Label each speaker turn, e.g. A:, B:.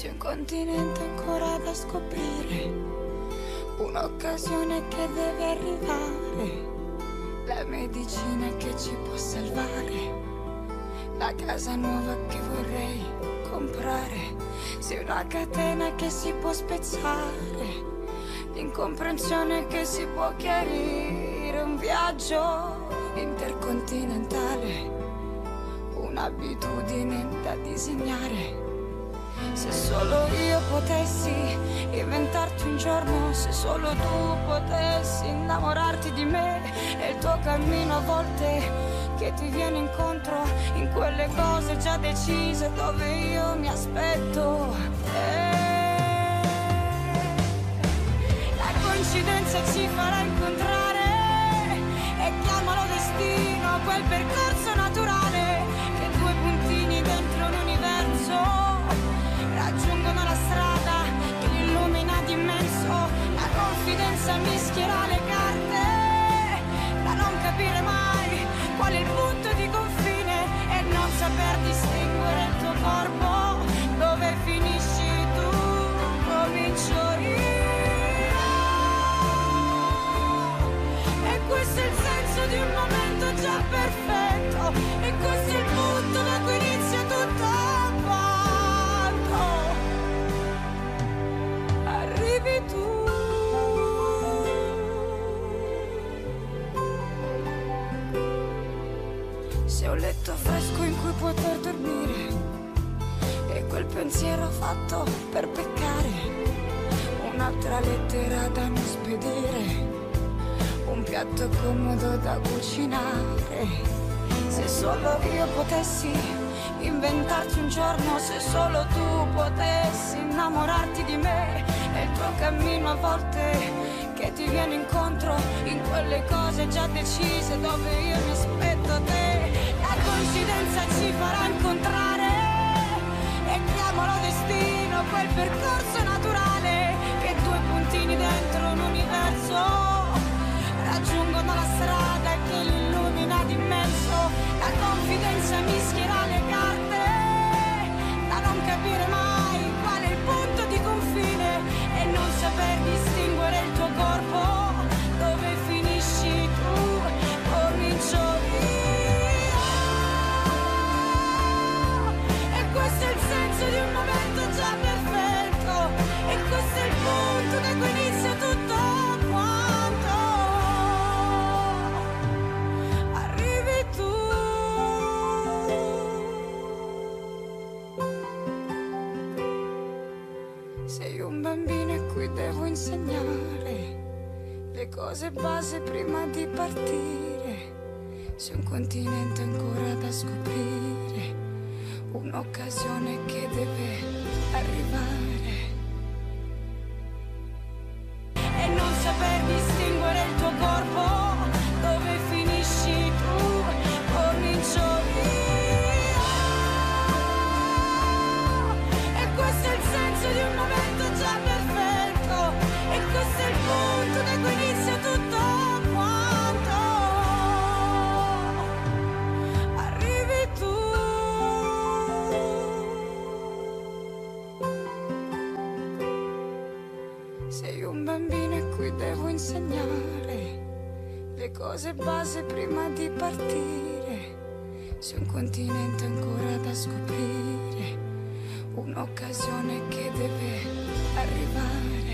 A: Sei un continente ancora da scoprire, un'occasione che deve arrivare, la medicina che ci può salvare, la casa nuova che vorrei comprare, sei una catena che si può spezzare, l'incomprensione che si può chiarire, un viaggio intercontinentale, un'abitudine da disegnare se solo io potessi inventarti un giorno, se solo tu potessi innamorarti di me e il tuo cammino a volte che ti viene incontro in quelle cose già decise dove io mi aspetto. E la coincidenza ci farà incontrare confidenza mischierà le carte, da non capire mai qual è il punto di confine e non saper distinguere il tuo corpo, dove finisci tu, comincio io. E questo è il senso di un momento già perfetto, Se un letto fresco in cui poter dormire e quel pensiero fatto per peccare, un'altra lettera da non spedire, un piatto comodo da cucinare. Se solo io potessi inventarti un giorno, se solo tu potessi innamorarti di me è il tuo cammino a volte che ti viene incontro in quelle cose già decise dove io mi aspetto te. Coincidenza ci farà incontrare. E chiamalo destino, quel percorso naturale insegnare le cose base prima di partire. Sei un continente ancora da scoprire, un'occasione che deve arrivare. Sei un bambino a cui devo insegnare Le cose base prima di partire Sei un continente ancora da scoprire un'occasione che deve arrivare.